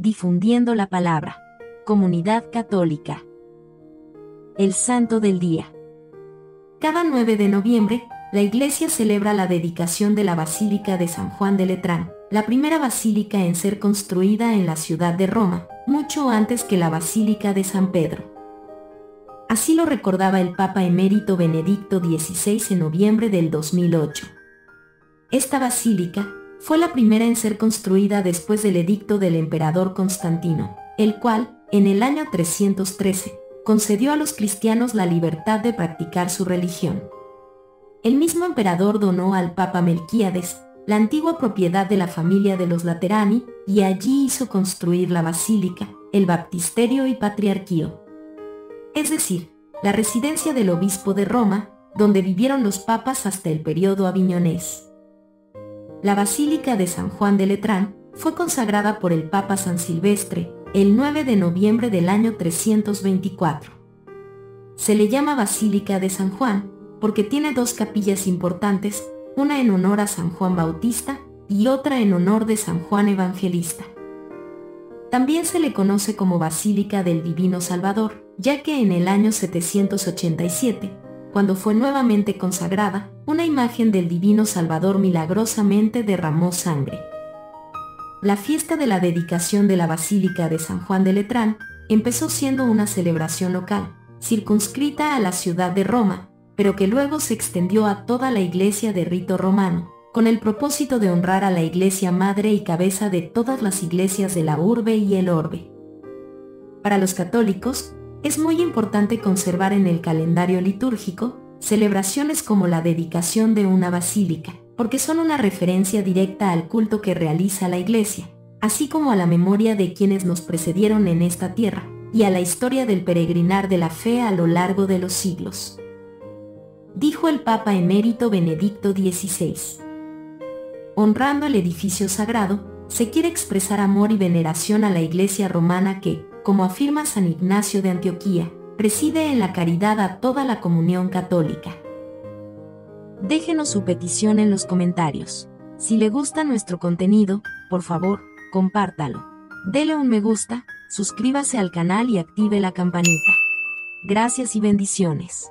difundiendo la palabra. Comunidad Católica. El Santo del Día. Cada 9 de noviembre, la Iglesia celebra la dedicación de la Basílica de San Juan de Letrán, la primera basílica en ser construida en la ciudad de Roma, mucho antes que la Basílica de San Pedro. Así lo recordaba el Papa emérito Benedicto XVI en noviembre del 2008. Esta basílica fue la primera en ser construida después del edicto del emperador Constantino, el cual, en el año 313, concedió a los cristianos la libertad de practicar su religión. El mismo emperador donó al Papa Melquíades la antigua propiedad de la familia de los Laterani y allí hizo construir la basílica, el baptisterio y patriarquío es decir, la residencia del obispo de Roma, donde vivieron los papas hasta el periodo aviñonés. La Basílica de San Juan de Letrán fue consagrada por el Papa San Silvestre el 9 de noviembre del año 324. Se le llama Basílica de San Juan porque tiene dos capillas importantes, una en honor a San Juan Bautista y otra en honor de San Juan Evangelista. También se le conoce como Basílica del Divino Salvador, ya que en el año 787, cuando fue nuevamente consagrada, una imagen del Divino Salvador milagrosamente derramó sangre. La fiesta de la dedicación de la Basílica de San Juan de Letrán empezó siendo una celebración local, circunscrita a la ciudad de Roma, pero que luego se extendió a toda la iglesia de rito romano, con el propósito de honrar a la iglesia madre y cabeza de todas las iglesias de la urbe y el orbe. Para los católicos, es muy importante conservar en el calendario litúrgico celebraciones como la dedicación de una basílica, porque son una referencia directa al culto que realiza la Iglesia, así como a la memoria de quienes nos precedieron en esta tierra, y a la historia del peregrinar de la fe a lo largo de los siglos. Dijo el Papa emérito Benedicto XVI. Honrando el edificio sagrado, se quiere expresar amor y veneración a la Iglesia romana que, como afirma San Ignacio de Antioquía, preside en la caridad a toda la comunión católica. Déjenos su petición en los comentarios. Si le gusta nuestro contenido, por favor, compártalo. Dele un me gusta, suscríbase al canal y active la campanita. Gracias y bendiciones.